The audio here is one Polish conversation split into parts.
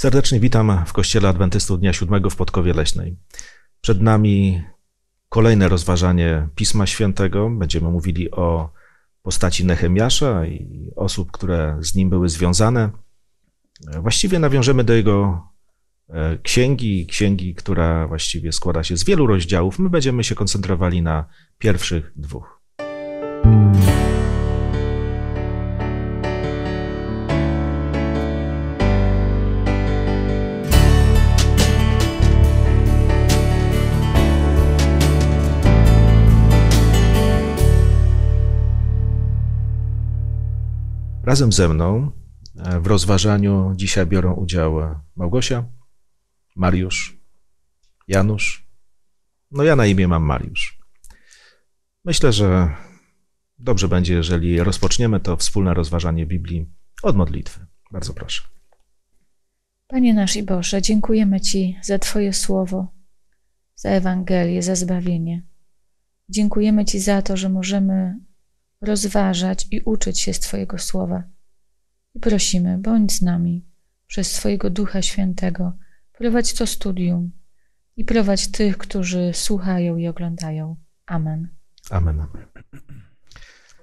Serdecznie witam w Kościele Adwentystów Dnia Siódmego w Podkowie Leśnej. Przed nami kolejne rozważanie Pisma Świętego. Będziemy mówili o postaci Nehemiasza i osób, które z nim były związane. Właściwie nawiążemy do jego e, księgi, księgi, która właściwie składa się z wielu rozdziałów. My będziemy się koncentrowali na pierwszych dwóch. Razem ze mną e, w rozważaniu dzisiaj biorą udział Małgosia, Mariusz, Janusz. No ja na imię mam Mariusz. Myślę, że dobrze będzie, jeżeli rozpoczniemy to wspólne rozważanie Biblii od modlitwy. Bardzo proszę. Panie nasz i Boże, dziękujemy Ci za Twoje słowo, za Ewangelię, za zbawienie. Dziękujemy Ci za to, że możemy rozważać i uczyć się z Twojego słowa. I prosimy, bądź z nami przez Twojego Ducha Świętego, prowadź to studium i prowadź tych, którzy słuchają i oglądają. Amen. Amen.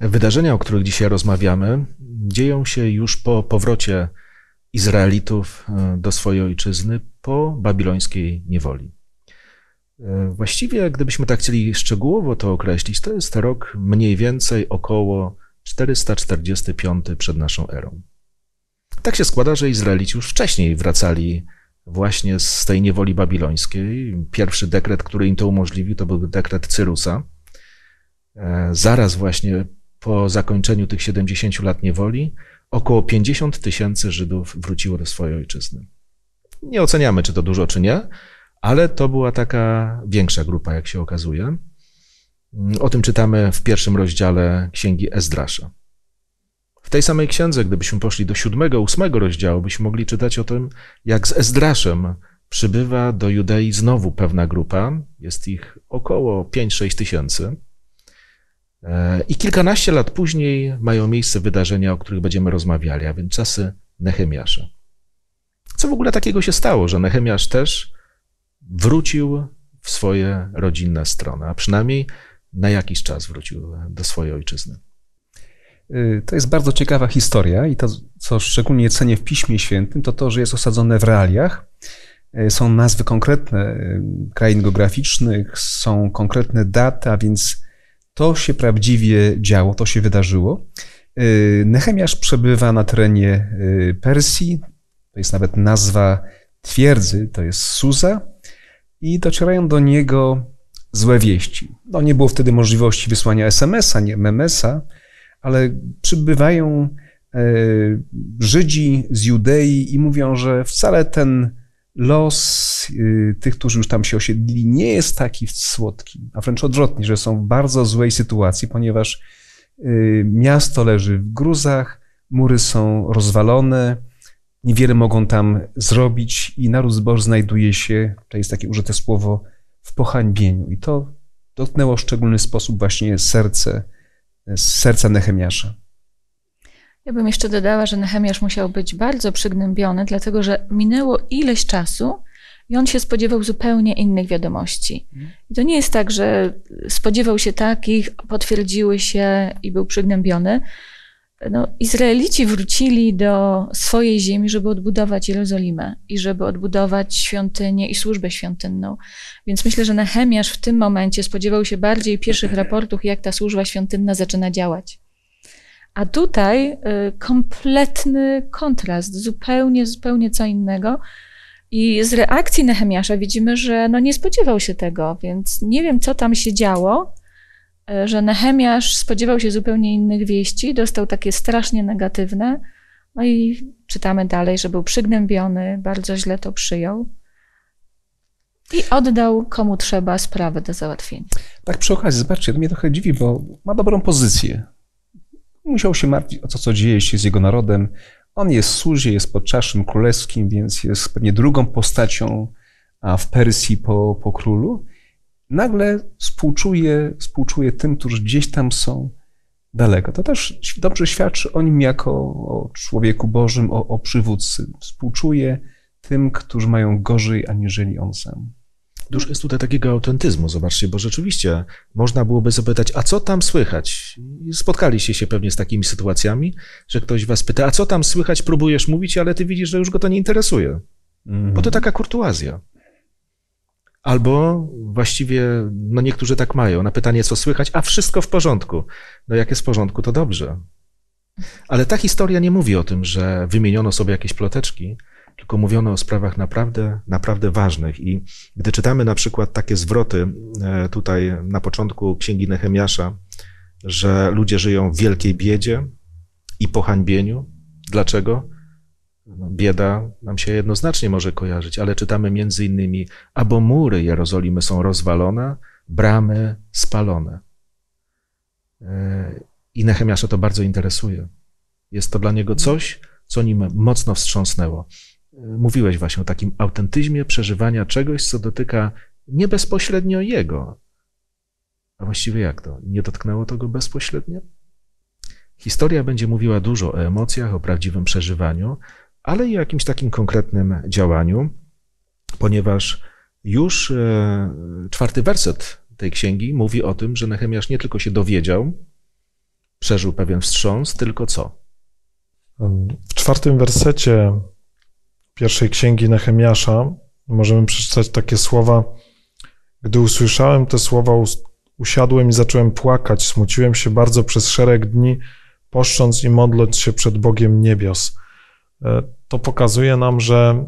Wydarzenia, o których dzisiaj rozmawiamy, dzieją się już po powrocie Izraelitów e, do swojej ojczyzny po babilońskiej niewoli. E, właściwie, gdybyśmy tak chcieli szczegółowo to określić, to jest rok mniej więcej około 445 przed naszą erą. Tak się składa, że Izraelici już wcześniej wracali właśnie z tej niewoli babilońskiej. Pierwszy dekret, który im to umożliwił, to był dekret Cyrusa. E, zaraz właśnie po zakończeniu tych 70 lat niewoli około 50 tysięcy Żydów wróciło do swojej ojczyzny. Nie oceniamy, czy to dużo, czy nie, ale to była taka większa grupa, jak się okazuje. O tym czytamy w pierwszym rozdziale księgi Ezdrasza. W tej samej księdze, gdybyśmy poszli do siódmego, ósmego rozdziału, byśmy mogli czytać o tym, jak z Ezdraszem przybywa do Judei znowu pewna grupa. Jest ich około 5-6 tysięcy. E, I kilkanaście lat później mają miejsce wydarzenia, o których będziemy rozmawiali, a więc czasy Nehemiasza. Co w ogóle takiego się stało, że Nehemiasz też wrócił w swoje rodzinne strony, a przynajmniej na jakiś czas wrócił do swojej ojczyzny. Y, to jest bardzo ciekawa historia i to, co szczególnie cenię w Piśmie Świętym, to to, że jest osadzone w realiach. Y, są nazwy konkretne y, krain geograficznych, są konkretne daty, a więc to się prawdziwie działo, to się wydarzyło. Nehemiasz przebywa na terenie Persji, to jest nawet nazwa twierdzy, to jest Suza, i docierają do niego złe wieści. No, nie było wtedy możliwości wysłania SMS-a, nie MMS-a, ale przybywają e, Żydzi z Judei i mówią, że wcale ten los e, tych, którzy już tam się osiedlili, nie jest taki słodki, a wręcz odwrotnie, że są w bardzo złej sytuacji, ponieważ e, miasto leży w gruzach, mury są rozwalone, niewiele mogą tam zrobić i naród Boży znajduje się, to jest takie użyte słowo, w pohańbieniu. I to dotknęło w szczególny sposób właśnie serce, serca Nehemiasza. Ja bym jeszcze dodała, że Nehemiasz musiał być bardzo przygnębiony, dlatego że minęło ileś czasu i on się spodziewał zupełnie innych wiadomości. I to nie jest tak, że spodziewał się takich, potwierdziły się i był przygnębiony, no, Izraelici wrócili do swojej ziemi, żeby odbudować Jerozolimę i żeby odbudować świątynię i służbę świątynną. Więc myślę, że Nehemiasz w tym momencie spodziewał się bardziej pierwszych raportów, jak ta służba świątynna zaczyna działać. A tutaj y, kompletny kontrast, zupełnie, zupełnie co innego. I z reakcji Nehemiasza widzimy, że no nie spodziewał się tego, więc nie wiem, co tam się działo, że Nehemiasz spodziewał się zupełnie innych wieści, dostał takie strasznie negatywne. No i czytamy dalej, że był przygnębiony, bardzo źle to przyjął i oddał komu trzeba sprawę do załatwienia. Tak przy okazji, zobaczcie, to mnie trochę dziwi, bo ma dobrą pozycję. Musiał się martwić o to, co dzieje się z jego narodem. On jest w Suzie, jest pod czaszym królewskim, więc jest pewnie drugą postacią w Persji po, po królu nagle współczuje, współczuje tym, którzy gdzieś tam są daleko. To też dobrze świadczy o nim jako o człowieku Bożym, o, o przywódcy. Współczuje tym, którzy mają gorzej aniżeli on sam. Dużo jest tutaj takiego autentyzmu, zobaczcie, bo rzeczywiście można byłoby zapytać, a co tam słychać? Spotkaliście się pewnie z takimi sytuacjami, że ktoś was pyta, a co tam słychać, próbujesz mówić, ale ty widzisz, że już go to nie interesuje. Mhm. Bo to taka kurtuazja. Albo właściwie, no niektórzy tak mają, na pytanie, co słychać, a wszystko w porządku. No jak jest w porządku, to dobrze. Ale ta historia nie mówi o tym, że wymieniono sobie jakieś ploteczki, tylko mówiono o sprawach naprawdę, naprawdę ważnych. I gdy czytamy na przykład takie zwroty e, tutaj na początku Księgi Nehemiasza, że ludzie żyją w wielkiej biedzie i pohańbieniu. Dlaczego? Bieda nam się jednoznacznie może kojarzyć, ale czytamy między innymi, albo mury Jerozolimy są rozwalone, bramy spalone. E, I Nehemiasza to bardzo interesuje. Jest to dla niego coś, co nim mocno wstrząsnęło. E, Mówiłeś właśnie o takim autentyzmie przeżywania czegoś, co dotyka nie bezpośrednio jego. A właściwie jak to? Nie dotknęło to go bezpośrednio? Historia będzie mówiła dużo o emocjach, o prawdziwym przeżywaniu, ale i o jakimś takim konkretnym działaniu, ponieważ już e, czwarty werset tej księgi mówi o tym, że Nehemiasz nie tylko się dowiedział, przeżył pewien wstrząs, tylko co? W czwartym wersecie pierwszej księgi Nehemiasza możemy przeczytać takie słowa: Gdy usłyszałem te słowa, us- usiadłem i zacząłem płakać. Smuciłem się bardzo przez szereg dni, poszcząc i modląc się przed Bogiem niebios. To pokazuje nam, że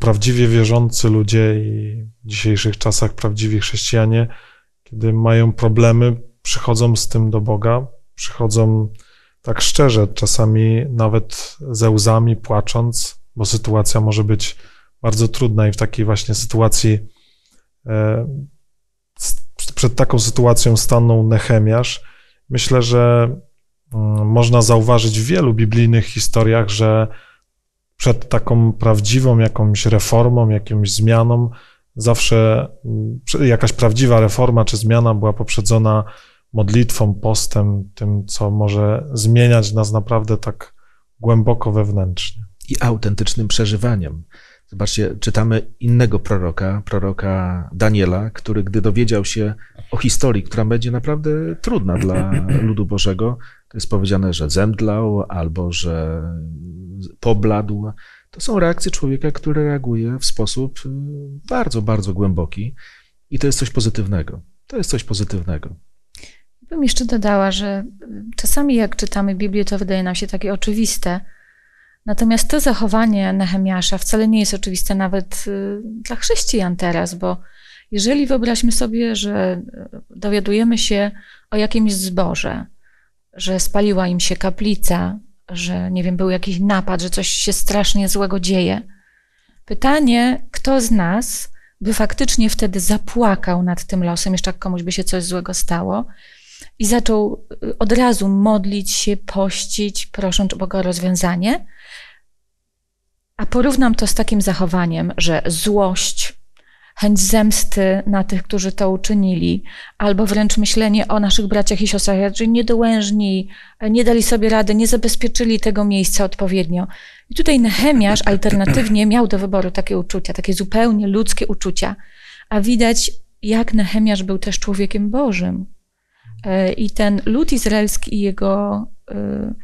prawdziwie wierzący ludzie i w dzisiejszych czasach prawdziwi chrześcijanie, kiedy mają problemy, przychodzą z tym do Boga, przychodzą tak szczerze, czasami nawet ze łzami, płacząc, bo sytuacja może być bardzo trudna i w takiej właśnie sytuacji, e, przed taką sytuacją stanął Nehemiasz. Myślę, że mm, można zauważyć w wielu biblijnych historiach, że przed taką prawdziwą jakąś reformą, jakąś zmianą, zawsze mm, jakaś prawdziwa reforma czy zmiana była poprzedzona modlitwą, postem, tym, co może zmieniać nas naprawdę tak głęboko wewnętrznie. i autentycznym przeżywaniem. Zobaczcie, czytamy innego proroka, proroka Daniela, który gdy dowiedział się o historii, która będzie naprawdę trudna dla ludu Bożego, to jest powiedziane, że zemdlał albo że pobladł. To są reakcje człowieka, który reaguje w sposób y, bardzo, bardzo głęboki i to jest coś pozytywnego. To jest coś pozytywnego. Bym jeszcze dodała, że y, czasami jak czytamy Biblię, to wydaje nam się takie oczywiste. Natomiast to zachowanie Nehemiasza wcale nie jest oczywiste nawet y, dla chrześcijan teraz, bo jeżeli wyobraźmy sobie, że dowiadujemy się o jakimś zborze, że spaliła im się kaplica, że nie wiem, był jakiś napad, że coś się strasznie złego dzieje. Pytanie, kto z nas by faktycznie wtedy zapłakał nad tym losem, jeszcze jak komuś by się coś złego stało, i zaczął y, od razu modlić się, pościć, prosząc Boga o rozwiązanie. A porównam to z takim zachowaniem, że złość, chęć zemsty na tych, którzy to uczynili, albo wręcz myślenie o naszych braciach i siostrach, że niedołężni, nie dali sobie rady, nie zabezpieczyli tego miejsca odpowiednio. I tutaj Nehemiasz alternatywnie miał do wyboru takie uczucia, takie zupełnie ludzkie uczucia, a widać, jak Nehemiasz był też człowiekiem Bożym. E, I ten lud izraelski i jego, e,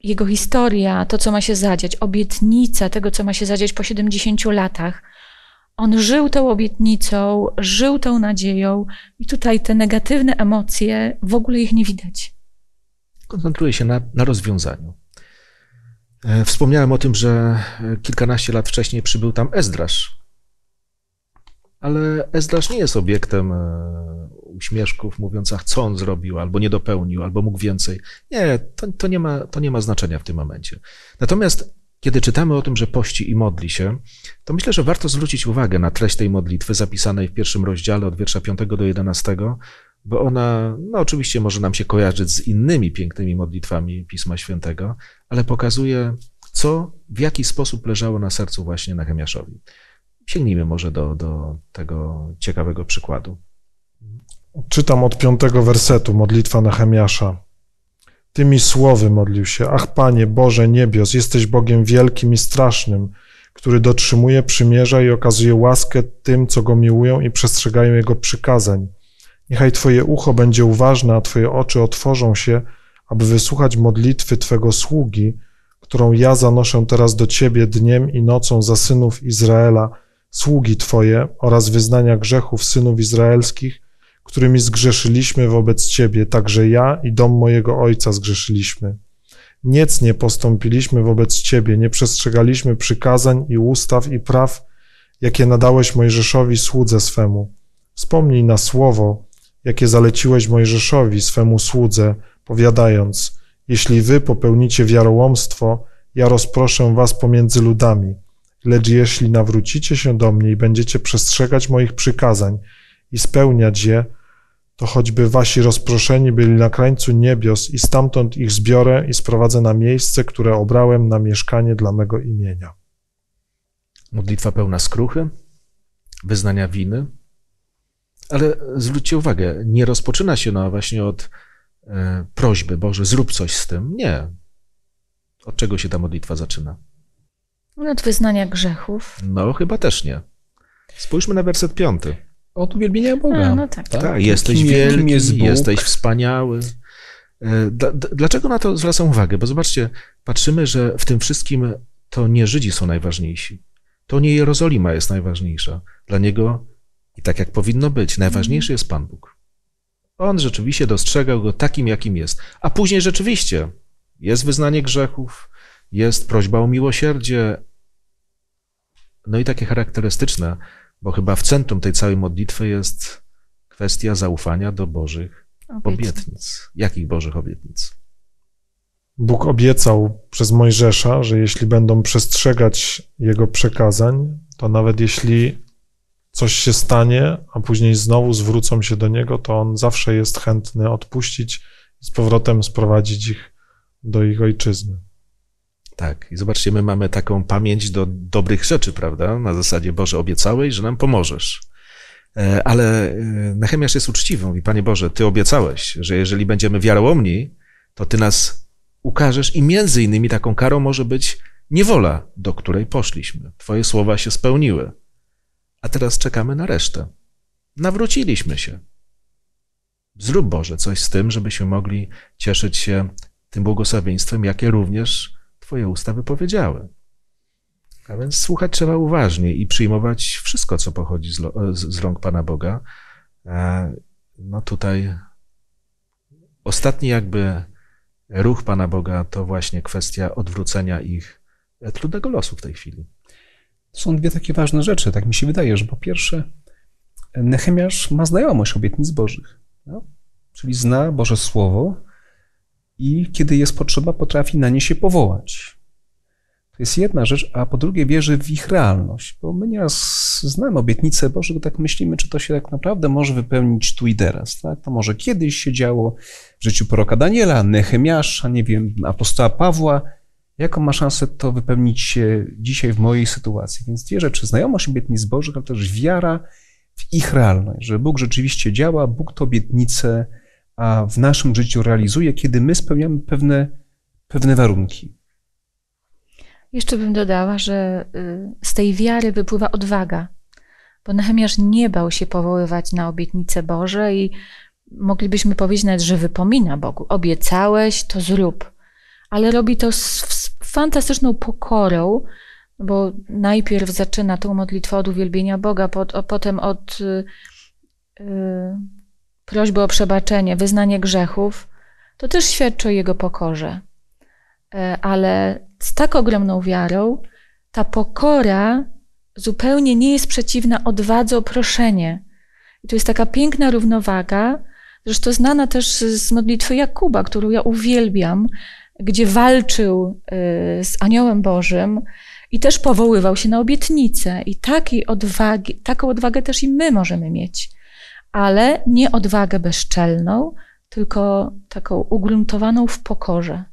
jego historia, to co ma się zadziać, obietnica tego, co ma się zadziać po 70 latach, on żył tą obietnicą, żył tą nadzieją, i tutaj te negatywne emocje, w ogóle ich nie widać. koncentruje się na, na rozwiązaniu. E, Wspomniałem o tym, że e, kilkanaście lat wcześniej przybył tam Ezdrasz. Ale Ezdrasz nie jest obiektem e, uśmieszków, mówiąc, ach, co on zrobił, albo nie dopełnił, albo mógł więcej. Nie, to, to, nie ma, to nie ma znaczenia w tym momencie. Natomiast kiedy czytamy o tym, że pości i modli się, to myślę, że warto zwrócić uwagę na treść tej modlitwy zapisanej w pierwszym rozdziale od wiersza 5 do 11, bo ona, no oczywiście może nam się kojarzyć z innymi pięknymi modlitwami Pisma Świętego, ale pokazuje, co, w jaki sposób leżało na sercu właśnie Nehemiaszowi. Sięgnijmy może do, do tego ciekawego przykładu. Czytam od piątego wersetu, modlitwa Nehemiasza. Tymi słowy modlił się. Ach, Panie Boże niebios, jesteś Bogiem wielkim i strasznym, który dotrzymuje przymierza i okazuje łaskę tym, co go miłują i przestrzegają jego przykazań. Niechaj Twoje ucho będzie uważne, a Twoje oczy otworzą się, aby wysłuchać modlitwy Twego sługi, którą ja zanoszę teraz do Ciebie dniem i nocą za synów Izraela, sługi Twoje oraz wyznania grzechów synów izraelskich, którymi zgrzeszyliśmy wobec Ciebie, także ja i dom mojego ojca zgrzeszyliśmy. Nic nie postąpiliśmy wobec Ciebie, nie przestrzegaliśmy przykazań i ustaw i praw, jakie nadałeś Mojżeszowi słudze swemu. Wspomnij na słowo, jakie zaleciłeś Mojżeszowi swemu słudze, powiadając, jeśli wy popełnicie wiarołomstwo, ja rozproszę was pomiędzy ludami. Lecz jeśli nawrócicie się do mnie i będziecie przestrzegać moich przykazań i spełniać je, to choćby wasi rozproszeni byli na krańcu niebios i stamtąd ich zbiorę i sprowadzę na miejsce, które obrałem na mieszkanie dla mego imienia. Modlitwa pełna skruchy, wyznania winy, ale zwróćcie uwagę, nie rozpoczyna się ona właśnie od e, prośby, Boże, zrób coś z tym. Nie. Od czego się ta modlitwa zaczyna? Od wyznania grzechów. No, chyba też nie. Spójrzmy na werset piąty. Od uwielbienia Boga. A, no tak. Tak, jesteś Kim- wielki, kim jest jesteś wspaniały. E, Dlaczego na to zwracam uwagę? Bo zobaczcie, patrzymy, że w tym wszystkim to nie Żydzi są najważniejsi. To nie Jerozolima jest najważniejsza. Dla niego, i tak jak powinno być, najważniejszy jest Pan Bóg. On rzeczywiście dostrzegał go takim, jakim jest. A później rzeczywiście jest wyznanie grzechów, jest prośba o miłosierdzie. No i takie charakterystyczne, bo chyba w centrum tej całej modlitwy jest kwestia zaufania do Bożych obietnic. Jakich Bożych obietnic? Bóg obiecał przez Mojżesza, że jeśli będą przestrzegać jego przekazań, to nawet jeśli coś się stanie, a później znowu zwrócą się do niego, to on zawsze jest chętny odpuścić i z powrotem sprowadzić ich do ich ojczyzny. Tak, i zobaczcie, my mamy taką pamięć do dobrych rzeczy, prawda? Na zasadzie, Boże, obiecałeś, że nam pomożesz. E, Ale e, Nehemiasz jest uczciwy. Mówi, Panie Boże, Ty obiecałeś, że jeżeli będziemy wiarołomni, to Ty nas ukażesz i między innymi taką karą może być niewola, do której poszliśmy. Twoje słowa się spełniły. A teraz czekamy na resztę. Nawróciliśmy się. Zrób Boże coś z tym, żebyśmy mogli cieszyć się tym błogosławieństwem, jakie również Twoje usta wypowiedziały. A więc słuchać trzeba uważnie i przyjmować wszystko, co pochodzi z, z, z rąk Pana Boga. E, No tutaj ostatni jakby ruch Pana Boga to właśnie kwestia odwrócenia ich trudnego losu w tej chwili. Są dwie takie ważne rzeczy, tak mi się wydaje, że po pierwsze, Nehemiasz ma znajomość obietnic Bożych, no? czyli zna Boże Słowo i kiedy jest potrzeba, potrafi na nie się powołać. To jest jedna rzecz, a po drugie wierzy w ich realność, bo my nieraz znamy obietnice Boże, to tak myślimy, czy to się tak naprawdę może wypełnić tu i teraz. Tak? To może kiedyś się działo w życiu proroka Daniela, Nehemiasza, nie wiem, apostoła Pawła, jaką ma szansę to wypełnić się dzisiaj w mojej sytuacji. Więc dwie rzeczy, znajomość obietnic Bożych, ale też wiara w ich realność, że Bóg rzeczywiście działa, Bóg to obietnice a w naszym życiu realizuje, kiedy my spełniamy pewne, pewne warunki. Jeszcze bym dodała, że y, z tej wiary wypływa odwaga, bo Nehemiasz nie bał się powoływać na obietnice Boże i moglibyśmy powiedzieć nawet, że wypomina Bogu. Obiecałeś, to zrób. Ale robi to z, fantastyczną pokorą, bo najpierw zaczyna tą modlitwę od uwielbienia Boga, a potem od y, y, prośby o przebaczenie, wyznanie grzechów. To też świadczy o jego pokorze. E, ale z tak ogromną wiarą ta pokora zupełnie nie jest przeciwna odwadze o proszenie. I to jest taka piękna równowaga, zresztą znana też z modlitwy Jakuba, którą ja uwielbiam, gdzie walczył y, z aniołem Bożym i też powoływał się na obietnicę. I takiej odwagi, taką odwagę też i my możemy mieć. Ale nie odwagę bezczelną, tylko taką ugruntowaną w pokorze.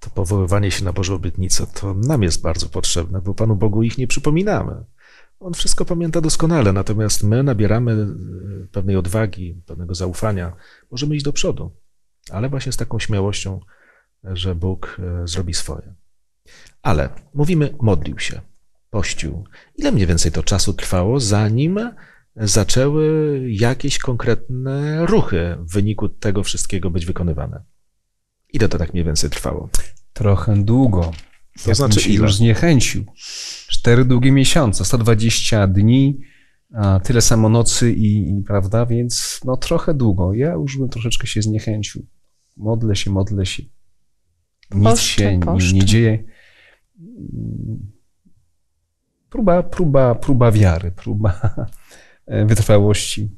To powoływanie się na Boże obietnice to nam jest bardzo potrzebne, bo Panu Bogu ich nie przypominamy. On wszystko pamięta doskonale, natomiast my nabieramy e, pewnej odwagi, pewnego zaufania. Możemy iść do przodu, ale właśnie z taką śmiałością, że Bóg e, zrobi swoje. Ale mówimy, modlił się, pościł. Ile mniej więcej to czasu trwało, zanim zaczęły jakieś konkretne ruchy w wyniku tego wszystkiego być wykonywane? Ile to tak mniej więcej trwało? Trochę długo. To Ja znaczy się ile? już zniechęcił. Cztery długie miesiące, 120 dni, a tyle samo nocy i, i prawda, więc no trochę długo. Ja już bym troszeczkę się zniechęcił. Modlę się, modlę się. Nic Poszczę, się nie, poszczę. nie dzieje. Próba, próba, próba wiary, próba wytrwałości.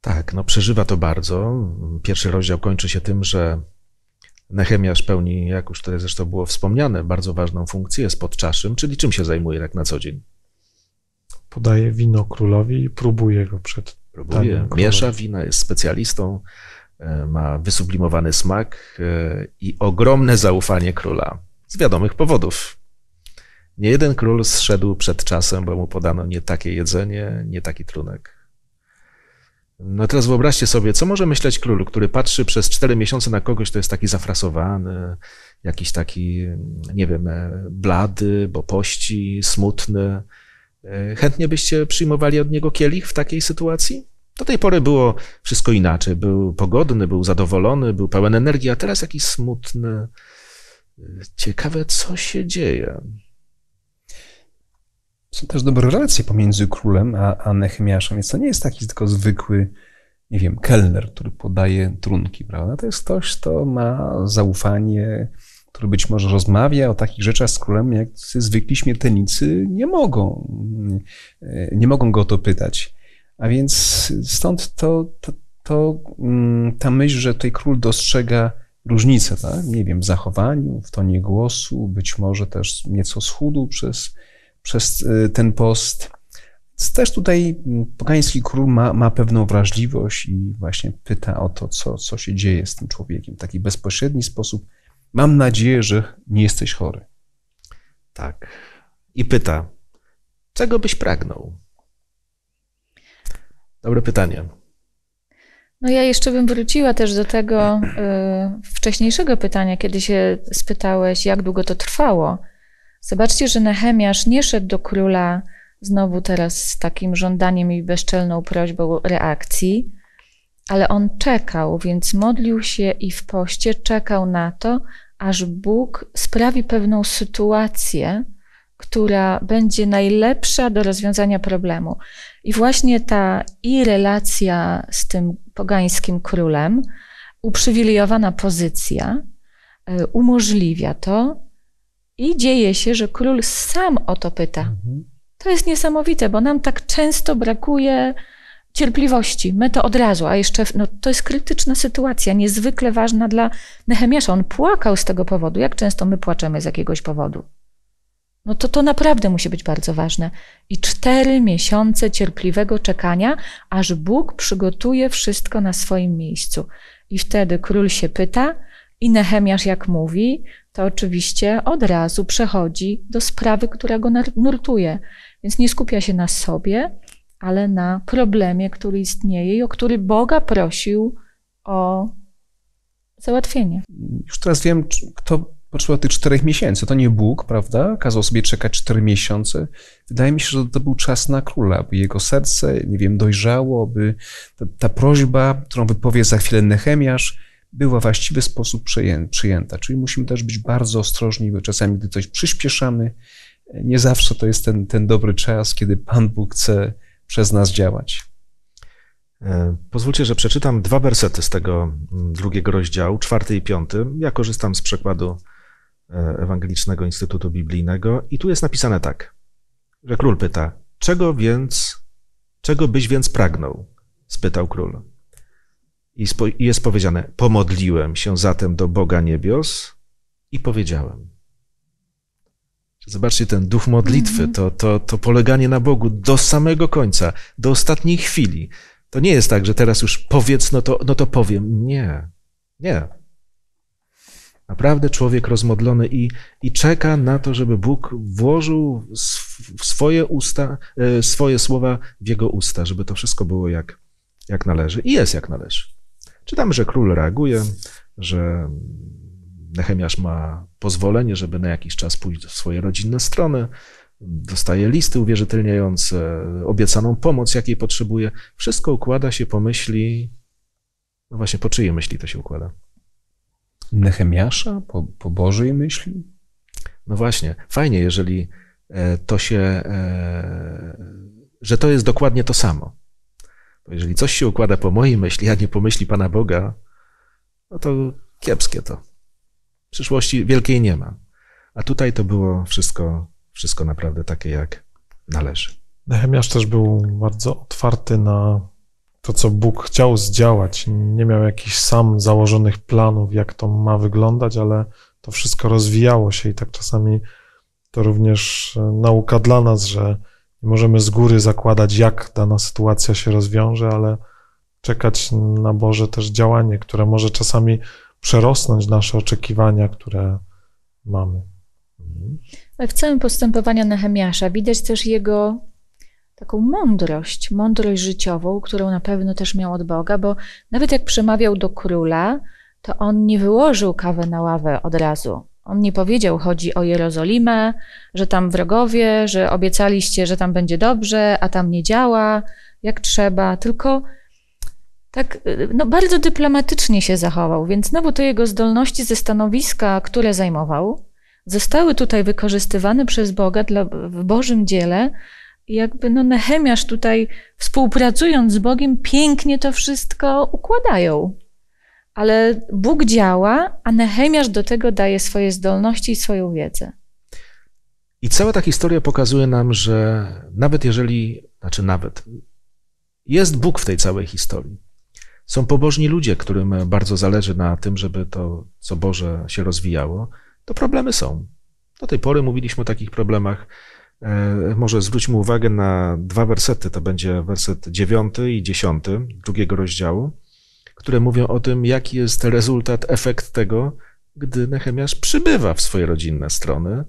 Tak, no przeżywa to bardzo. Pierwszy rozdział kończy się tym, że Nehemiasz pełni, jak już tutaj zresztą było wspomniane, bardzo ważną funkcję, jest podczaszym, czyli czym się zajmuje tak na co dzień? Podaje wino królowi i próbuje go przed Próbuje, miesza wina, jest specjalistą, e, ma wysublimowany smak e, i ogromne zaufanie króla. Z wiadomych powodów. Nie jeden król zszedł przed czasem, bo mu podano nie takie jedzenie, nie taki trunek. No teraz wyobraźcie sobie, co może myśleć król, który patrzy przez cztery miesiące na kogoś, kto jest taki zafrasowany, jakiś taki, nie wiem, e, blady, bo pości, smutny. E, Chętnie byście przyjmowali od niego kielich w takiej sytuacji? Do tej pory było wszystko inaczej. Był pogodny, był zadowolony, był pełen energii, a teraz jakiś smutny. E, Ciekawe, co się dzieje. Są też dobre relacje pomiędzy królem a, a Nehemiaszem, więc to nie jest taki tylko zwykły, nie wiem, kelner, który podaje trunki, prawda? To jest ktoś, kto ma zaufanie, który być może rozmawia o takich rzeczach z królem, jak zwykli śmiertelnicy nie mogą, nie mogą go o to pytać. A więc stąd to, to, to mm, ta myśl, że tutaj król dostrzega różnicę, tak? nie wiem, w zachowaniu, w tonie głosu, być może też nieco schudł przez, przez y, ten post. Więc Też tutaj pogański król ma, ma pewną wrażliwość i właśnie pyta o to, co, co się dzieje z tym człowiekiem w taki bezpośredni sposób. Mam nadzieję, że nie jesteś chory. Tak. I pyta, czego byś pragnął? Dobre pytanie. No ja jeszcze bym wróciła też do tego y, wcześniejszego pytania, kiedy się spytałeś, jak długo to trwało. Zobaczcie, że Nehemiasz nie szedł do króla znowu teraz z takim żądaniem i bezczelną prośbą reakcji, ale on czekał, więc modlił się i w poście czekał na to, aż Bóg sprawi pewną sytuację, która będzie najlepsza do rozwiązania problemu. I właśnie ta i relacja z tym pogańskim królem, uprzywilejowana pozycja, y, umożliwia to i dzieje się, że król sam o to pyta. To jest niesamowite, bo nam tak często brakuje cierpliwości. My to od razu, a jeszcze no, to jest krytyczna sytuacja, niezwykle ważna dla Nehemiasza. On płakał z tego powodu. Jak często my płaczemy z jakiegoś powodu? No to to naprawdę musi być bardzo ważne. I cztery miesiące cierpliwego czekania, aż Bóg przygotuje wszystko na swoim miejscu. I wtedy król się pyta, i Nehemiasz, jak mówi, to oczywiście od razu przechodzi do sprawy, która go nurtuje. Więc nie skupia się na sobie, ale na problemie, który istnieje i o który Boga prosił o załatwienie. Już teraz wiem, kto potrzebował tych czterech miesięcy. To nie Bóg, prawda? Kazał sobie czekać cztery miesiące. Wydaje mi się, że to był czas na króla, by jego serce, nie wiem, dojrzało, by ta, ta prośba, którą wypowie za chwilę Nehemiasz, była właściwy sposób przyję- przyjęta. Czyli musimy też być bardzo ostrożni, bo czasami, gdy coś przyspieszamy, nie zawsze to jest ten, ten dobry czas, kiedy Pan Bóg chce przez nas działać. E, Pozwólcie, że przeczytam dwa wersety z tego drugiego rozdziału, czwarty i piąty. Ja korzystam z przekładu e, Ewangelicznego Instytutu Biblijnego i tu jest napisane tak, że król pyta, czego więc, czego byś więc pragnął? spytał król. I jest powiedziane, pomodliłem się zatem do Boga niebios i powiedziałem. Zobaczcie ten duch modlitwy, to, to, to poleganie na Bogu do samego końca, do ostatniej chwili. To nie jest tak, że teraz już powiedz, no to, no to powiem. Nie, nie. Naprawdę człowiek rozmodlony i, i czeka na to, żeby Bóg włożył swoje usta, e, swoje słowa w jego usta, żeby to wszystko było jak, jak należy. I jest jak należy. Czytamy, że król reaguje, że Nehemiasz ma pozwolenie, żeby na jakiś czas pójść w swoje rodzinne strony, dostaje listy uwierzytelniające, obiecaną pomoc, jakiej potrzebuje. Wszystko układa się po myśli, no właśnie, po czyjej myśli to się układa? Nehemiasza? Po, po Bożej myśli? No właśnie, fajnie, jeżeli e, to się, e, że to jest dokładnie to samo. Jeżeli coś się układa po mojej myśli, a nie po myśli Pana Boga, no to kiepskie to. Przyszłości wielkiej nie ma. A tutaj to było wszystko, wszystko naprawdę takie, jak należy. Nehemiasz też był bardzo otwarty na to, co Bóg chciał zdziałać. Nie miał jakichś sam założonych planów, jak to ma wyglądać, ale to wszystko rozwijało się i tak czasami to również e, nauka dla nas, że możemy z góry zakładać, jak dana sytuacja się rozwiąże, ale czekać na Boże też działanie, które może czasami przerosnąć nasze oczekiwania, które mamy. Ale w całym postępowaniu Nehemiasza widać też jego taką mądrość, mądrość życiową, którą na pewno też miał od Boga, bo nawet jak przemawiał do króla, to on nie wyłożył kawę na ławę od razu. On nie powiedział, chodzi o Jerozolimę, że tam wrogowie, że obiecaliście, że tam będzie dobrze, a tam nie działa jak trzeba, tylko tak no, bardzo dyplomatycznie się zachował, więc znowu te jego zdolności ze stanowiska, które zajmował, zostały tutaj wykorzystywane przez Boga dla, w Bożym dziele. Jakby no, Nehemiasz tutaj, współpracując z Bogiem, pięknie to wszystko układają. Ale Bóg działa, a Nehemiasz do tego daje swoje zdolności i swoją wiedzę. I cała ta historia pokazuje nam, że nawet jeżeli, znaczy nawet, jest Bóg w tej całej historii. Są pobożni ludzie, którym bardzo zależy na tym, żeby to, co Boże, się rozwijało. To problemy są. Do tej pory mówiliśmy o takich problemach. E, może zwróćmy uwagę na dwa wersety. To będzie werset dziewiąty i dziesiąty drugiego rozdziału, które mówią o tym, jaki jest rezultat, efekt tego, gdy Nehemiasz przybywa w swoje rodzinne strony.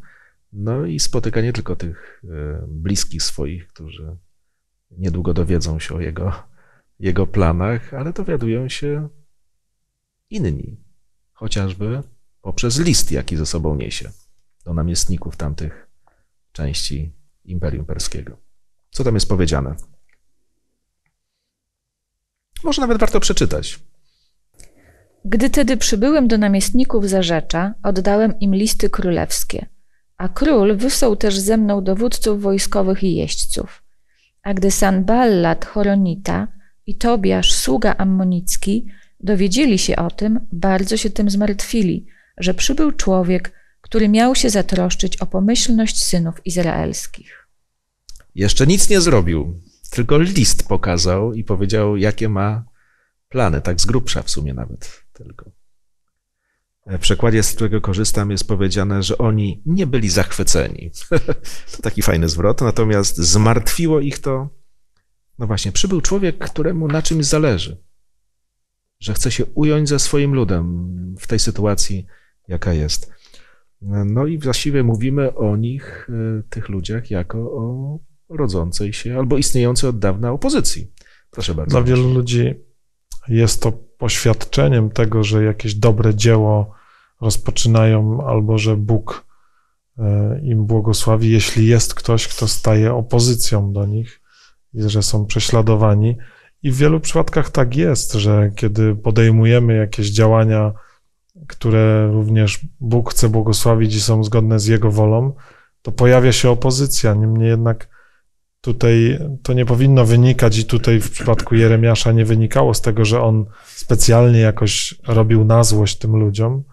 No i spotyka nie tylko tych e, bliskich swoich, którzy niedługo dowiedzą się o jego, jego planach, ale dowiadują się inni, chociażby poprzez list, jaki ze sobą niesie do namiestników tamtych części Imperium Perskiego. Co tam jest powiedziane? Może nawet warto przeczytać. Gdy tedy przybyłem do namiestników Zarzecza, oddałem im listy królewskie, a król wysłał też ze mną dowódców wojskowych i jeźdźców. A gdy Sanballat Horonita i Tobiasz, sługa ammonicki, dowiedzieli się o tym, bardzo się tym zmartwili, że przybył człowiek, który miał się zatroszczyć o pomyślność synów izraelskich. Jeszcze nic nie zrobił, tylko list pokazał i powiedział, jakie ma plany, tak z grubsza w sumie nawet tylko. W przekładzie, z którego korzystam, jest powiedziane, że oni nie byli zachwyceni. to taki fajny zwrot, natomiast zmartwiło ich to. No właśnie, przybył człowiek, któremu na czymś zależy, że chce się ująć ze swoim ludem w tej sytuacji, jaka jest. No i właściwie mówimy o nich, y, tych ludziach, jako o rodzącej się albo istniejącej od dawna opozycji. Proszę bardzo. Dla wielu ludzi jest to poświadczeniem tego, że jakieś dobre dzieło rozpoczynają albo że Bóg y, im błogosławi, jeśli jest ktoś, kto staje opozycją do nich i że są prześladowani. I w wielu przypadkach tak jest, że kiedy podejmujemy jakieś działania, które również Bóg chce błogosławić i są zgodne z Jego wolą, to pojawia się opozycja. Niemniej jednak tutaj to nie powinno wynikać i tutaj w przypadku Jeremiasza nie wynikało z tego, że on specjalnie jakoś robił na złość tym ludziom,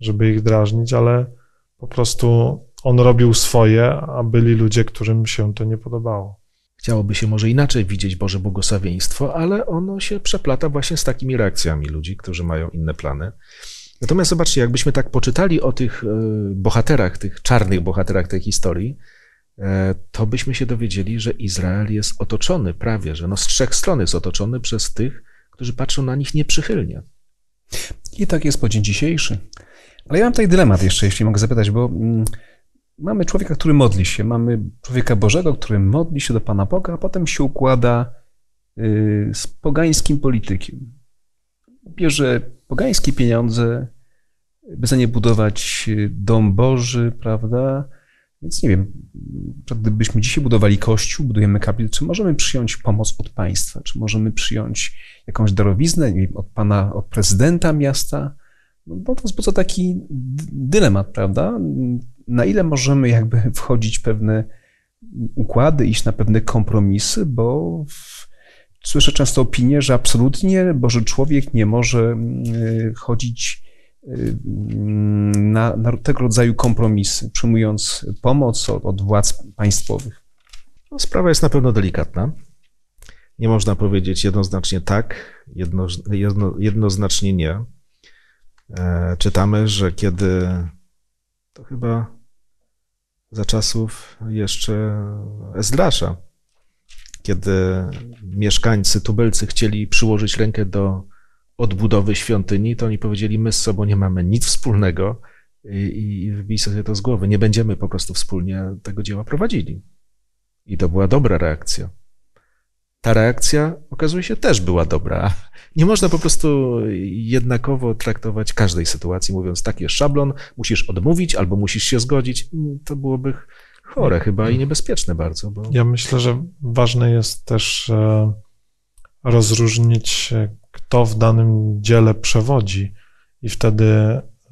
żeby ich drażnić, ale po prostu on robił swoje, a byli ludzie, którym się to nie podobało. Chciałoby się może inaczej widzieć Boże błogosławieństwo, ale ono się przeplata właśnie z takimi reakcjami ludzi, którzy mają inne plany. Natomiast zobaczcie, jakbyśmy tak poczytali o tych e, bohaterach, tych czarnych bohaterach tej historii, to byśmy się dowiedzieli, że Izrael jest otoczony prawie, że no z trzech stron jest otoczony przez tych, którzy patrzą na nich nieprzychylnie. I tak jest po dzień dzisiejszy. Ale ja mam tutaj dylemat jeszcze, jeśli mogę zapytać, bo mm, mamy człowieka, który modli się, mamy człowieka Bożego, który modli się do Pana Boga, a potem się układa y, z pogańskim politykiem. Bierze pogańskie pieniądze, by za nie budować dom Boży, prawda? Więc nie wiem, gdybyśmy dzisiaj budowali kościół, budujemy kapitał, czy możemy przyjąć pomoc od państwa, czy możemy przyjąć jakąś darowiznę wiem, od pana, od prezydenta miasta? No to wzbudza taki dylemat, prawda? Na ile możemy jakby wchodzić w pewne układy, iść na pewne kompromisy, bo w, słyszę często opinię, że absolutnie Boży człowiek nie może y, chodzić na, na tego rodzaju kompromisy, przyjmując pomoc od, od władz państwowych. No, sprawa jest na pewno delikatna. Nie można powiedzieć jednoznacznie tak, jedno, jedno, jednoznacznie nie. E, czytamy, że kiedy to chyba za czasów jeszcze Ezdrasza, kiedy mieszkańcy tubylcy chcieli przyłożyć rękę do odbudowy świątyni, to oni powiedzieli: My z sobą nie mamy nic wspólnego i, i wbij sobie to z głowy. Nie będziemy po prostu wspólnie tego dzieła prowadzili. I to była dobra reakcja. Ta reakcja okazuje się też była dobra. Nie można po prostu jednakowo traktować każdej sytuacji, mówiąc, tak jest szablon, musisz odmówić albo musisz się zgodzić. To byłoby chore chyba i niebezpieczne bardzo. Bo... Ja myślę, że ważne jest też e, rozróżnić, kto w danym dziele przewodzi i wtedy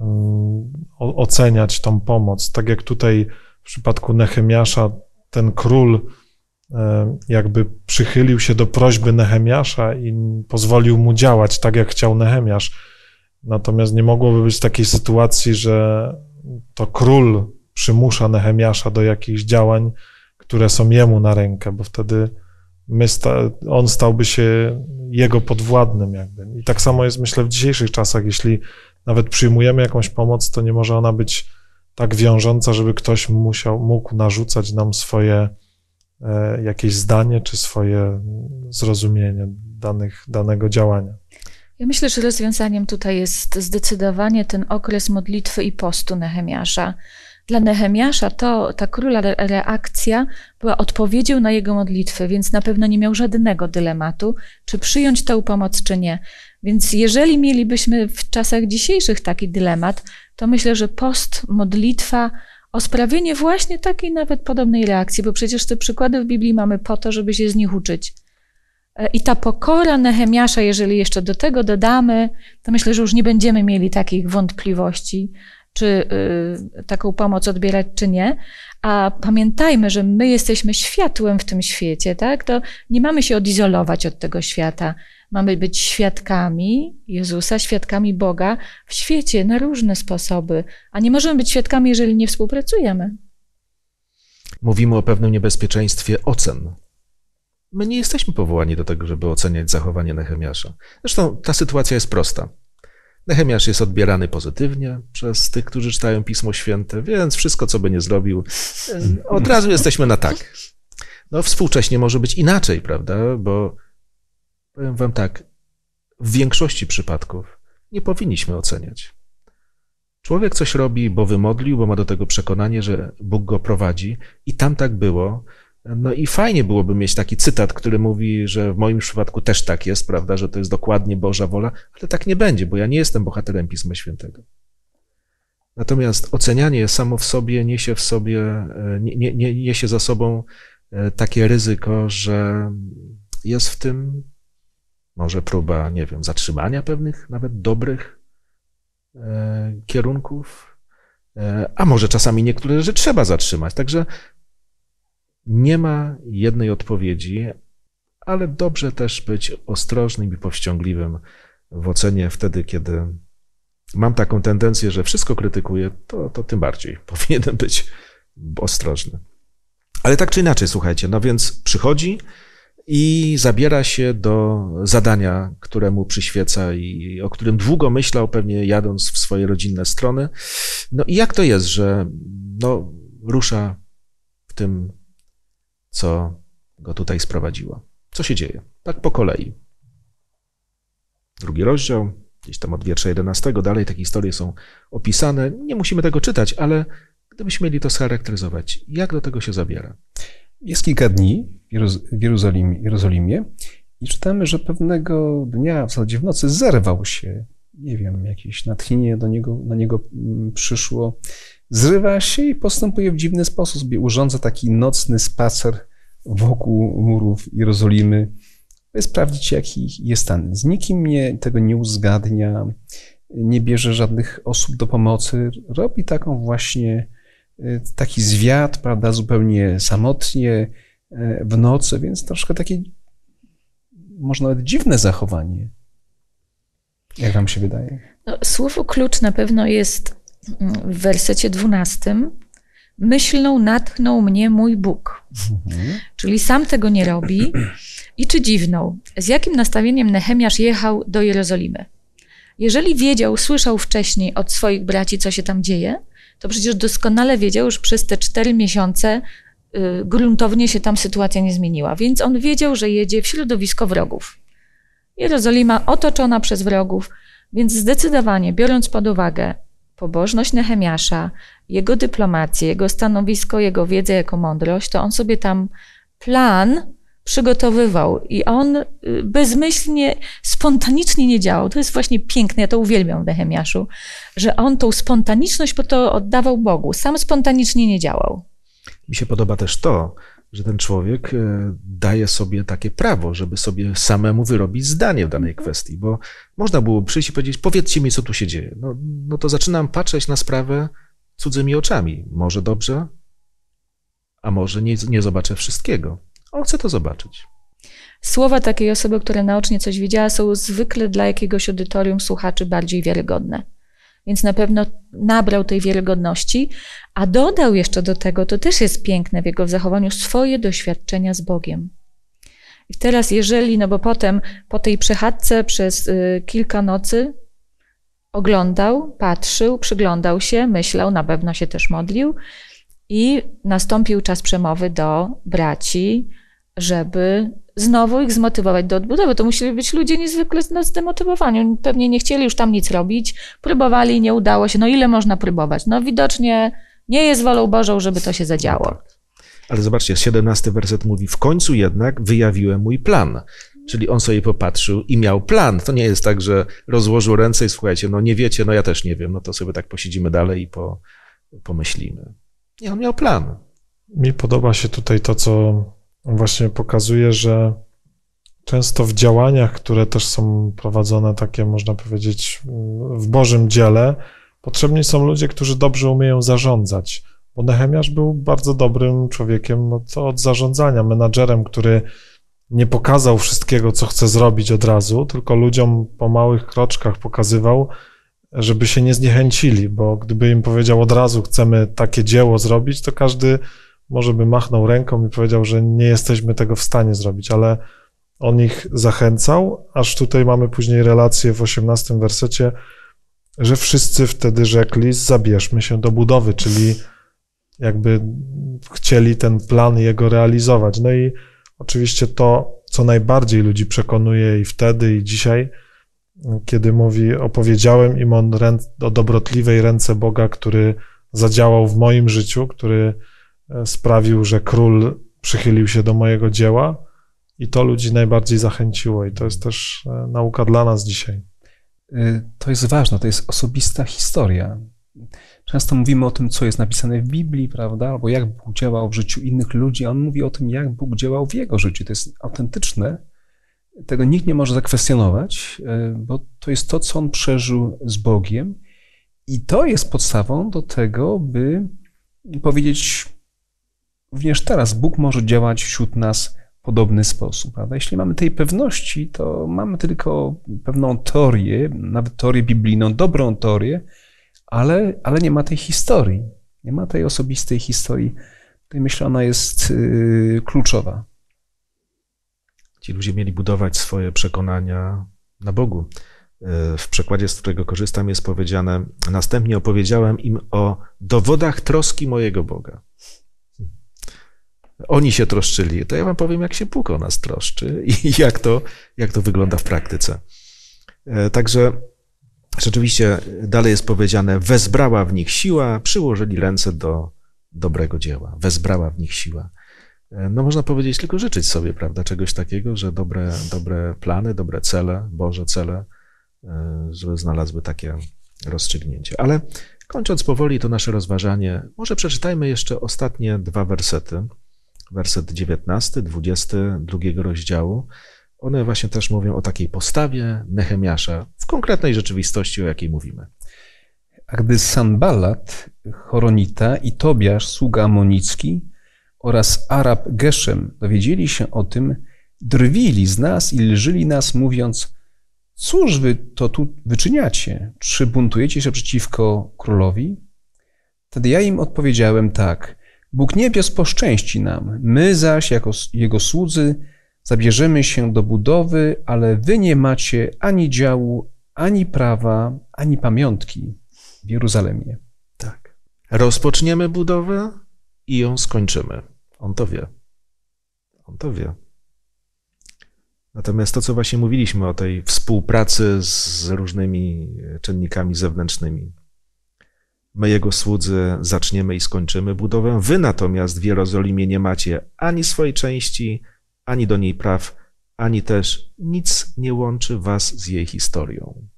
mm, oceniać tą pomoc. Tak jak tutaj w przypadku Nehemiasza, ten król e, jakby przychylił się do prośby Nehemiasza i pozwolił mu działać tak, jak chciał Nehemiasz. Natomiast nie mogłoby być takiej sytuacji, że to król przymusza Nehemiasza do jakichś działań, które są jemu na rękę, bo wtedy my sta, on stałby się jego podwładnym jakby. I tak samo jest myślę w dzisiejszych czasach, jeśli nawet przyjmujemy jakąś pomoc, to nie może ona być tak wiążąca, żeby ktoś musiał, mógł narzucać nam swoje e, jakieś zdanie czy swoje zrozumienie danych, danego działania. Ja myślę, że rozwiązaniem tutaj jest zdecydowanie ten okres modlitwy i postu Nehemiasza. Dla Nehemiasza to ta króla reakcja była odpowiedzią na jego modlitwę, więc na pewno nie miał żadnego dylematu, czy przyjąć tę pomoc, czy nie. Więc jeżeli mielibyśmy w czasach dzisiejszych taki dylemat, to myślę, że post, modlitwa, o sprawienie właśnie takiej nawet podobnej reakcji, bo przecież te przykłady w Biblii mamy po to, żeby się z nich uczyć. E, I ta pokora Nehemiasza, jeżeli jeszcze do tego dodamy, to myślę, że już nie będziemy mieli takich wątpliwości, czy y, taką pomoc odbierać, czy nie. A pamiętajmy, że my jesteśmy światłem w tym świecie, tak? To nie mamy się odizolować od tego świata. Mamy być świadkami Jezusa, świadkami Boga w świecie na różne sposoby, a nie możemy być świadkami, jeżeli nie współpracujemy. Mówimy o pewnym niebezpieczeństwie ocen. My nie jesteśmy powołani do tego, żeby oceniać zachowanie Nehemiasza. Zresztą ta sytuacja jest prosta. Nehemiasz jest odbierany pozytywnie przez tych, którzy czytają Pismo Święte, więc wszystko, co by nie zrobił, od razu jesteśmy na tak. No, współcześnie może być inaczej, prawda? Bo powiem Wam tak, w większości przypadków nie powinniśmy oceniać. Człowiek coś robi, bo wymodlił, bo ma do tego przekonanie, że Bóg go prowadzi, i tam tak było, no i fajnie byłoby mieć taki cytat, który mówi, że w moim przypadku też tak jest, prawda, że to jest dokładnie Boża wola, ale tak nie będzie, bo ja nie jestem bohaterem Pisma Świętego. Natomiast ocenianie samo w sobie niesie w sobie, e, nie, nie, nie, niesie za sobą e, takie ryzyko, że jest w tym może próba, nie wiem, zatrzymania pewnych nawet dobrych e, kierunków, a może czasami niektóre rzeczy trzeba zatrzymać. Także nie ma jednej odpowiedzi, ale dobrze też być ostrożnym i powściągliwym w ocenie wtedy, kiedy mam taką tendencję, że wszystko krytykuję, to, to tym bardziej powinienem być ostrożny. Ale tak czy inaczej, słuchajcie, no więc przychodzi i zabiera się do zadania, któremu przyświeca i o którym długo myślał, pewnie jadąc w swoje rodzinne strony. No i jak to jest, że no, rusza w tym co go tutaj sprowadziło. Co się dzieje? Tak po kolei. Drugi rozdział, gdzieś tam od wiersza 11, dalej te historie są opisane. Nie musimy tego czytać, ale gdybyśmy mieli to scharakteryzować, jak do tego się zabiera? Jest kilka dni w Jerozolimie, i czytamy, że pewnego dnia, w zasadzie w nocy, zerwał się nie wiem, jakieś natchnienie do niego, na niego mm, przyszło, zrywa się i postępuje w dziwny sposób. Urządza taki nocny spacer wokół murów Jerozolimy, by sprawdzić, jaki jest stan. Z nikim nie, tego nie uzgadnia, nie bierze żadnych osób do pomocy. Robi taką właśnie y, taki zwiat, prawda, zupełnie samotnie y, w nocy, więc troszkę takie może nawet dziwne zachowanie. Jak wam się wydaje? No, słowo klucz na pewno jest w wersecie 12. Myślną natchnął mnie mój Bóg. Mhm. Czyli sam tego nie robi. I czy dziwną? Z jakim nastawieniem Nehemiasz jechał do Jerozolimy? Jeżeli wiedział, słyszał wcześniej od swoich braci, co się tam dzieje, to przecież doskonale wiedział, że przez te cztery miesiące y, gruntownie się tam sytuacja nie zmieniła. Więc on wiedział, że jedzie w środowisko wrogów. Jerozolima otoczona przez wrogów, więc zdecydowanie, biorąc pod uwagę pobożność Nehemiasza, jego dyplomację, jego stanowisko, jego wiedzę jako mądrość, to on sobie tam plan przygotowywał i on y, bezmyślnie, spontanicznie nie działał. To jest właśnie piękne, ja to uwielbiam w Nehemiaszu, że on tą spontaniczność po to oddawał Bogu. Sam spontanicznie nie działał. Mi się podoba też to, że ten człowiek e, daje sobie takie prawo, żeby sobie samemu wyrobić zdanie w danej mhm. kwestii, bo można było przyjść i powiedzieć, powiedzcie mi, co tu się dzieje. No, no to zaczynam patrzeć na sprawę cudzymi oczami. Może dobrze, a może nie, nie zobaczę wszystkiego. On chce to zobaczyć. Słowa takiej osoby, która naocznie coś widziała, są zwykle dla jakiegoś audytorium słuchaczy bardziej wiarygodne więc na pewno nabrał tej wiarygodności, a dodał jeszcze do tego, to też jest piękne w jego zachowaniu, swoje doświadczenia z Bogiem. I teraz, jeżeli, no bo potem po tej przechadzce przez y, kilka nocy oglądał, patrzył, przyglądał się, myślał, na pewno się też modlił i nastąpił czas przemowy do braci, żeby znowu ich zmotywować do odbudowy. To musieli być ludzie niezwykle zdemotywowani. Oni pewnie nie chcieli już tam nic robić, próbowali, nie udało się. No ile można próbować? No widocznie nie jest wolą Bożą, żeby to się zadziało. No tak. Ale zobaczcie, 17 werset mówi, w końcu jednak wyjawiłem mój plan. Czyli on sobie popatrzył i miał plan. To nie jest tak, że rozłożył ręce i słuchajcie, no nie wiecie, no ja też nie wiem, no to sobie tak posiedzimy dalej i po, pomyślimy. Nie, on miał plan. Mi podoba się tutaj to, co właśnie pokazuje, że często w działaniach, które też są prowadzone, takie można powiedzieć, w Bożym dziele, potrzebni są ludzie, którzy dobrze umieją zarządzać. Bo Nehemiasz był bardzo dobrym człowiekiem od, od zarządzania, menadżerem, który nie pokazał wszystkiego, co chce zrobić od razu, tylko ludziom po małych kroczkach pokazywał, żeby się nie zniechęcili, bo gdyby im powiedział od razu, chcemy takie dzieło zrobić, to każdy może by machnął ręką i powiedział, że nie jesteśmy tego w stanie zrobić, ale on ich zachęcał, aż tutaj mamy później relację w 18 wersecie, że wszyscy wtedy rzekli, zabierzmy się do budowy, czyli jakby chcieli ten plan jego realizować. No i oczywiście to, co najbardziej ludzi przekonuje i wtedy, i dzisiaj, kiedy mówi, opowiedziałem im o, dobrotliwej ręce Boga, który zadziałał w moim życiu, który sprawił, że król przychylił się do mojego dzieła i to ludzi najbardziej zachęciło i to jest też e, nauka dla nas dzisiaj. E, to jest ważne, to jest osobista historia. Często mówimy o tym, co jest napisane w Biblii, prawda, albo jak Bóg działał w życiu innych ludzi, a on mówi o tym, jak Bóg działał w jego życiu. To jest autentyczne. Tego nikt nie może zakwestionować, bo to jest to, co on przeżył z Bogiem i to jest podstawą do tego, by powiedzieć, również teraz Bóg może działać wśród nas w podobny sposób. Prawda? Jeśli mamy tej pewności, to mamy tylko pewną teorię, nawet teorię biblijną, dobrą teorię, ale, ale nie ma tej historii. Nie ma tej osobistej historii. Tutaj myślę, ona jest yy, kluczowa. Ci ludzie mieli budować swoje przekonania na Bogu. Yy, w przekładzie, z którego korzystam, jest powiedziane: Następnie opowiedziałem im o dowodach troski mojego Boga. Oni się troszczyli. To ja wam powiem, jak się Bóg o nas troszczy i jak to, jak to wygląda w praktyce. E, także rzeczywiście dalej jest powiedziane, wezbrała w nich siła, przyłożyli ręce do dobrego dzieła. Wezbrała w nich siła. E, no można powiedzieć tylko życzyć sobie, prawda, czegoś takiego, że dobre, dobre plany, dobre cele, Boże cele e, żeby znalazły takie rozstrzygnięcie. Ale kończąc powoli to nasze rozważanie, może przeczytajmy jeszcze ostatnie dwa wersety. Werset 19, 20 drugiego rozdziału. One właśnie też mówią o takiej postawie Nehemiasza w konkretnej rzeczywistości, o jakiej mówimy. A gdy Sanballat, Choronita i Tobiasz, sługa amonicki oraz Arab Geszem dowiedzieli się o tym, drwili z nas i lżyli nas, mówiąc, cóż wy to tu wyczyniacie? Czy buntujecie się przeciwko królowi? Wtedy ja im odpowiedziałem tak, Bóg niebios poszczęści nam, my zaś jako Jego słudzy zabierzemy się do budowy, ale wy nie macie ani działu, ani prawa, ani pamiątki w Jeruzalemie. Tak. Rozpoczniemy budowę i ją skończymy. On to wie. On to wie. Natomiast to, co właśnie mówiliśmy o tej współpracy z różnymi czynnikami zewnętrznymi. My, Jego słudzy, zaczniemy i skończymy budowę. Wy natomiast w Jerozolimie nie macie ani swojej części, ani do niej praw, ani też nic nie łączy was z jej historią.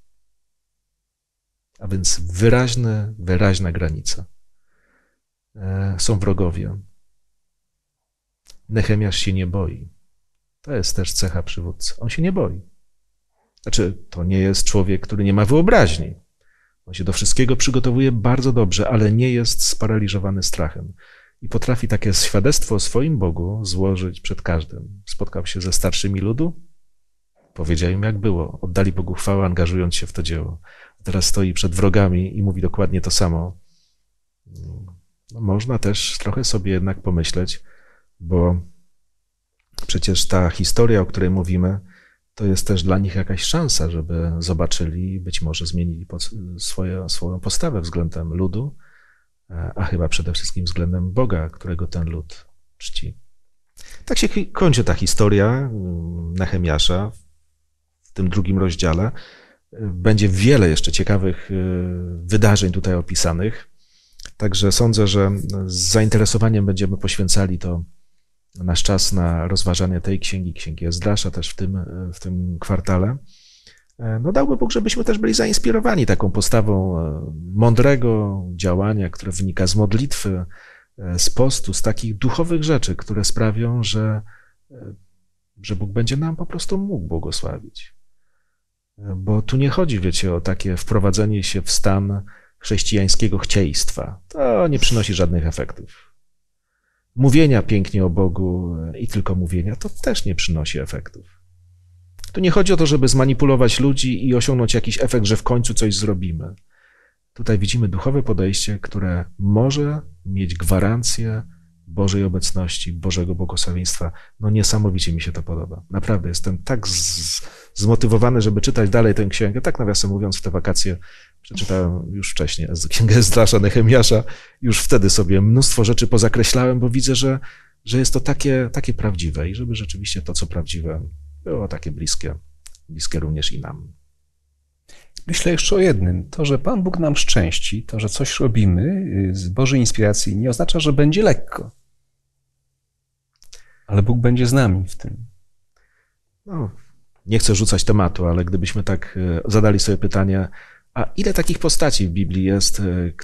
A więc wyraźne, wyraźna granica. E, są wrogowie. Nechemiasz się nie boi. To jest też cecha przywódcy. On się nie boi. Znaczy, to nie jest człowiek, który nie ma wyobraźni. On się do wszystkiego przygotowuje bardzo dobrze, ale nie jest sparaliżowany strachem. I potrafi takie świadectwo o swoim Bogu złożyć przed każdym. Spotkał się ze starszymi ludu, powiedział im, jak było. Oddali Bogu chwałę, angażując się w to dzieło. A teraz stoi przed wrogami i mówi dokładnie to samo. No, można też trochę sobie jednak pomyśleć, bo przecież ta historia, o której mówimy, to jest też dla nich jakaś szansa, żeby zobaczyli i być może zmienili swoje, swoją postawę względem ludu, a chyba przede wszystkim względem Boga, którego ten lud czci. Tak się kończy ta historia mm, Nehemiasza w tym drugim rozdziale. Będzie wiele jeszcze ciekawych wydarzeń tutaj opisanych. Także sądzę, że z zainteresowaniem będziemy poświęcali to nasz czas na rozważanie tej księgi, księgi Ezdrasza też w tym, w tym kwartale. E, no dałby Bóg, żebyśmy też byli zainspirowani taką postawą e, mądrego działania, które wynika z modlitwy, e, z postu, z takich duchowych rzeczy, które sprawią, że, że Bóg będzie nam po prostu mógł błogosławić. Bo tu nie chodzi, wiecie, o takie wprowadzenie się w stan chrześcijańskiego chcieństwa. To nie przynosi żadnych efektów. Mówienia pięknie o Bogu i tylko mówienia, to też nie przynosi efektów. Tu nie chodzi o to, żeby zmanipulować ludzi i osiągnąć jakiś efekt, że w końcu coś zrobimy. Tutaj widzimy duchowe podejście, które może mieć gwarancję Bożej obecności, Bożego błogosławieństwa. No niesamowicie mi się to podoba. Naprawdę jestem tak z, zmotywowany, żeby czytać dalej tę księgę. Tak nawiasem mówiąc, w te wakacje przeczytałem już wcześniej księgę Zdrasza, Nehemiasza. Już wtedy sobie mnóstwo rzeczy pozakreślałem, bo widzę, że, że jest to takie, takie prawdziwe i żeby rzeczywiście to, co prawdziwe, było takie bliskie, bliskie również i nam. Myślę jeszcze o jednym. To, że Pan Bóg nam szczęści, to, że coś robimy y, z Bożej inspiracji, nie oznacza, że będzie lekko. Ale Bóg będzie z nami w tym. No, nie chcę rzucać tematu, ale gdybyśmy tak y, zadali sobie pytanie, a ile takich postaci w Biblii jest, y,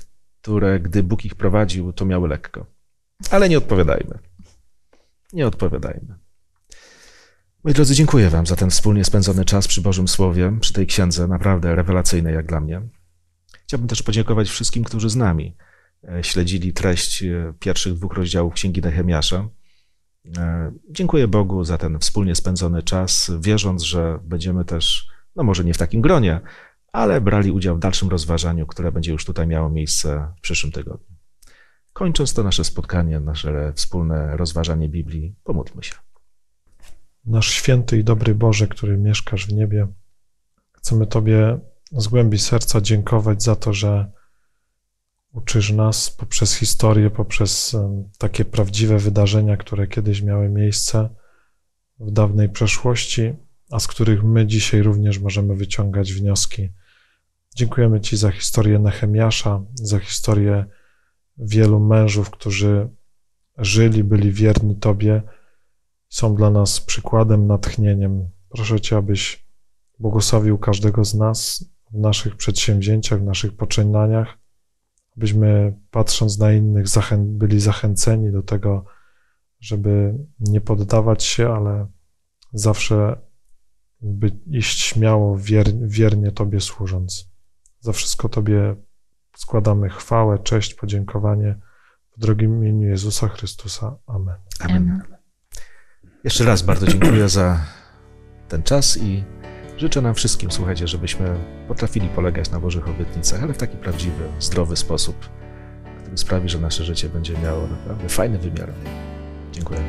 które gdy Bóg ich prowadził, to miały lekko? Ale nie odpowiadajmy. Nie odpowiadajmy. Moi drodzy, dziękuję Wam za ten wspólnie spędzony czas przy Bożym Słowie, przy tej księdze, naprawdę rewelacyjnej jak dla mnie. Chciałbym też podziękować wszystkim, którzy z nami e, śledzili treść e, pierwszych dwóch rozdziałów Księgi Nehemiasza. E, dziękuję Bogu za ten wspólnie spędzony czas, wierząc, że będziemy też, no może nie w takim gronie, ale brali udział w dalszym rozważaniu, które będzie już tutaj miało miejsce w przyszłym tygodniu. Kończąc to nasze spotkanie, nasze wspólne rozważanie Biblii, pomódlmy się. Nasz święty i dobry Boże, który mieszkasz w niebie, chcemy Tobie z głębi serca dziękować za to, że uczysz nas poprzez historię, poprzez takie prawdziwe wydarzenia, które kiedyś miały miejsce w dawnej przeszłości, a z których my dzisiaj również możemy wyciągać wnioski. Dziękujemy Ci za historię Nehemiasza, za historię wielu mężów, którzy żyli, byli wierni Tobie są dla nas przykładem, natchnieniem. Proszę Cię, abyś błogosławił każdego z nas w naszych przedsięwzięciach, w naszych poczynaniach, abyśmy patrząc na innych zachę byli zachęceni do tego, żeby nie poddawać się, ale zawsze by iść śmiało, wier wiernie Tobie służąc. Za wszystko Tobie składamy chwałę, cześć, podziękowanie w drogim imieniu Jezusa Chrystusa. Amen. Amen. Jeszcze raz bardzo dziękuję za ten czas i Życzę nam wszystkim, słuchajcie, żebyśmy potrafili polegać na Bożych obietnicach, ale w taki prawdziwy, zdrowy sposób, który sprawi, że nasze życie będzie miało naprawdę fajny wymiar. Dziękuję.